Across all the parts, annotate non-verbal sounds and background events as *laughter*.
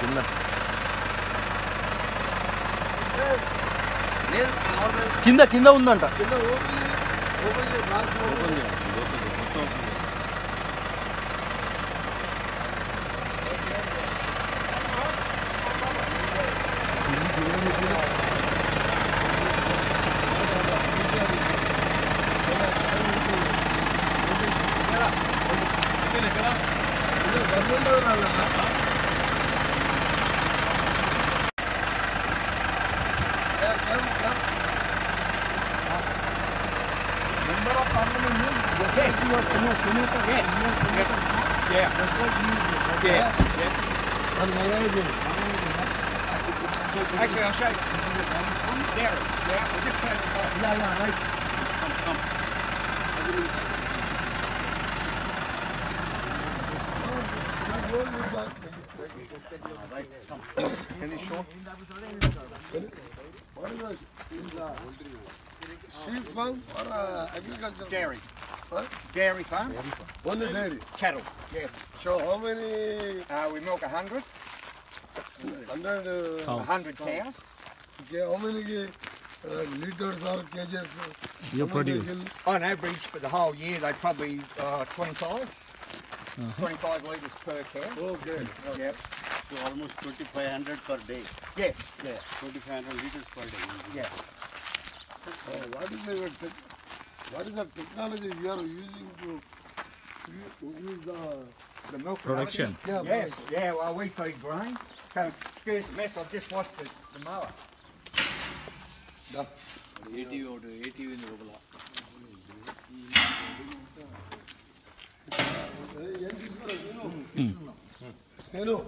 కింద కింద కింద ఉందంట. Open open you. Yeah, we'll just turn it. Yeah, yeah, right. Come, come. Can you show? What is it? Is uh, sheep farm or uh, agriculture? Dairy. Huh? Dairy farm. Only dairy. Cattle. Yes. So how many Uh, we milk a hundred, hundred? Uh, hundred cows. okay, how many uh, liters or kgs? You produce. On average, for the whole year, they probably uh, 25. 25 litres per cow. oh Okay. Yep. So almost 2500 per day. Yes. Yeah. 2500 liters per day. Yeah. Uh, what is the what is the technology you are using to use the The milk Production. yeah, Yes. Yeah. Well, we feed grain. So, excuse the mess. I've just washed the, the mower. ಏನ್ Hello.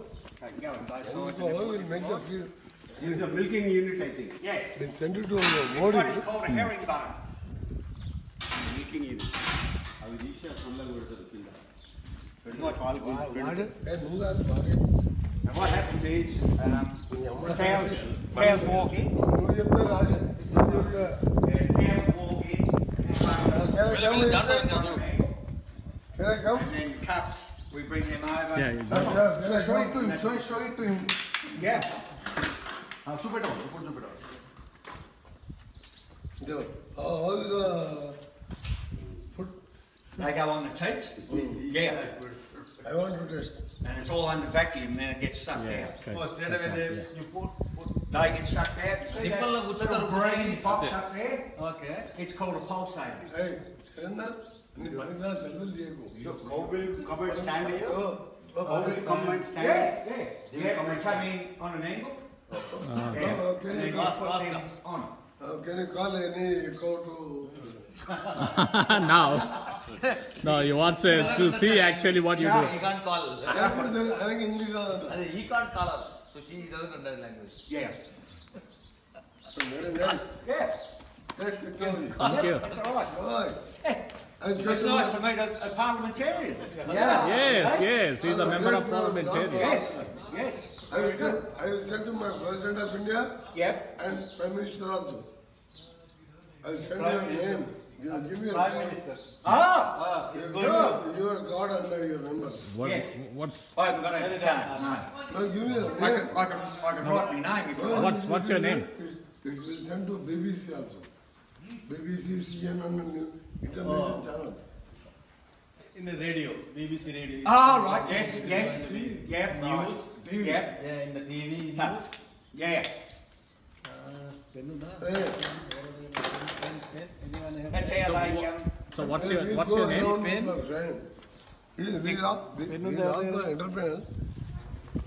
This is a milking unit, I think. Yes. Send it to uh, Modi. It's called a herringbone. Milking unit. అవి తీసి ఆ సొల్లగా పెడతారు కింద పెడతా కాలు పెడతారు What happened is, um, tails, tails walking. Tails walking. Can I come? And then cuts. We bring him over. Yeah, yeah. That's, yeah, yeah. Show it to him. Show it, show it to him. Yeah. Uh, soup it on. Do it. Oh, the put? I mm. want to taste? Yeah. I want to test. And it's all under vacuum, then it gets sucked yeah, out. Okay. Well, instead of it, you put, put They get sucked out. You see that little green box up there? Okay. It's called a pulsator. Hey, Surender, నీ పనికిరా సెలవులు చేయకు. So how will come and stand here? Oh, oh, How will come and stand Yeah, here? yeah. Yeah, they come in on an angle. oh, Yeah. can And you then call, just put them on. uh, can you call any cow to? now. *laughs* No, he wants uh, to see actually what you do. He can't call. ఎప్పుడు తెలు- ఆయనకి English రాదంట And he can't call her. So she doesn't understand language. Yeah. so very nice. Yeah. Thank you. Thank you. That's all right. All right. It's nice to meet a, a parliamentarian. Yeah. Yes, yes. He's a member of parliament. Yes, yes. I will, send, I will to my President of India yep. and Prime Minister also. I will send Prime Minister. name. Give me Prime a Prime Minister. Ah! ah and I your member. What, Yes. What's I haven't got any card. No. So give me the I can, I can, I can write my name if you want. what's what's your name? It it will send to BBC also. BBC, CNN and international channels. In the radio, BBC radio. Oh, right. Yes. Yes. Yep. News. Yep. Yeah, in the TV News. Yeah. Hey, That's how they. Um, So what's your what's your name? Around with my friend. He is he is al- he- he is also entrepreneur.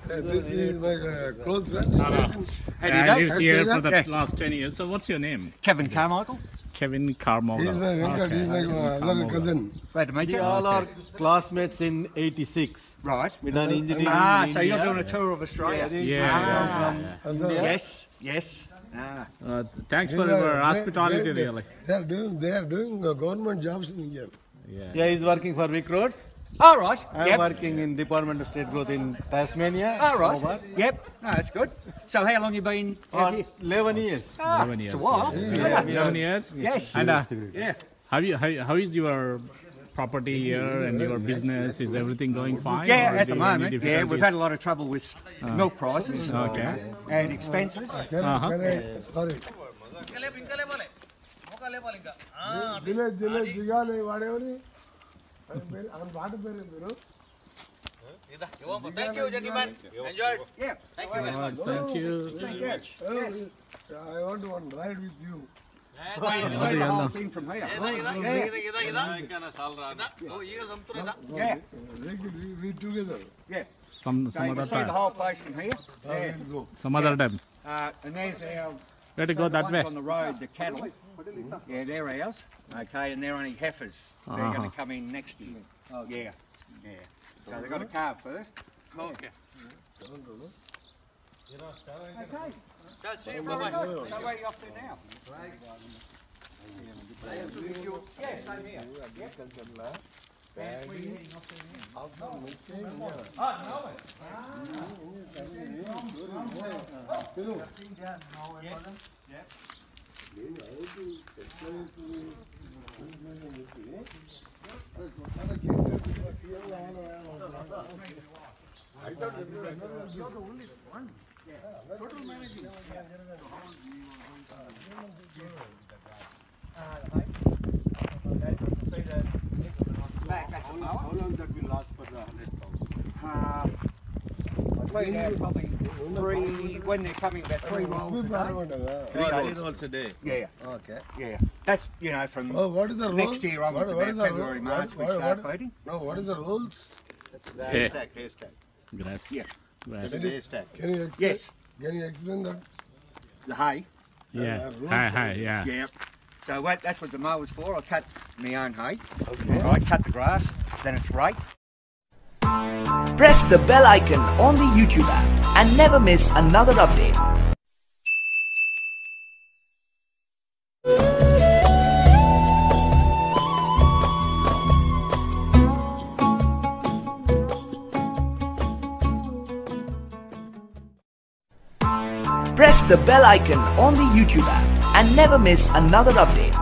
Hey, This is my uh, close friend. Hello. stays in- How do you Yeah, do? lives here for the Yeah. last ten years. So what's your name? Kevin Carmichael. Kevin He Carmona. is my Venkat, he is my uh, other cousin. Glad to meet We you. all are classmates in 86. Right. We done engineering Ah, in so you're India. doing a tour of Australia? Yeah, yeah, from yeah. Other- Yes. Yes. Ah. Uh, thanks for is a your great- hospitality, great- really. They are doing, they are doing uh, government jobs in here. Yeah. Yeah, he's working for Vic Roads. All right. I'm yep. working in Department of State Growth in Tasmania. All right. Hobart. Yep. No, that's good. So how long you been out here? 11 years. Ah, Eleven it's a years, while. Yeah, *laughs* we Eleven years. Yes. And uh, Yeah. how you how, how is your property here and your business? Is everything going fine? Yeah, at the you have any moment, yeah, we've had a lot of trouble with milk prices Okay. and expenses. Uh-huh. I, sorry. Thank you, gentlemen. Enjoyed. Yeah. Thank you very much. Thank you. Thank you. Yes. I want one ride with you. Some some other time. Some other time. Uh, and there's our. Let it go that way. On the road, the cattle. Yeah, they're ours. Okay, and they're only heifers. They're going Uh-huh. to come in next year. Oh, yeah, yeah. So they've got a calf first. Okay. Okay. So where are you off to now? Yeah, same here. Oh, no. I thought you're the only one. Yeah. Total managing. Yeah. So how long do you want to go with that guy? Uh, I say that. Back, back. How long, how long that will last for the 100,000? Uh, probably three, when they're coming, about three miles. Three Right, days. once a day. Yeah, Okay. yeah. That's, you know, from Oh, next year onwards, What- what about the February. March, we start feeding. No, what is the rules? That's the haystack, haystack. Grass. Yeah. Grass. That's the. Can you explain? Yes, Can you explain that? the hay. Yeah. Hay. hi, yeah. Yeah. So that, that's what the mower's for. I cut my own hay. Okay. Right, cut the grass, then it's raked, Press the bell icon on the YouTube app and never miss another update. Press the bell icon on the YouTube app and never miss another update.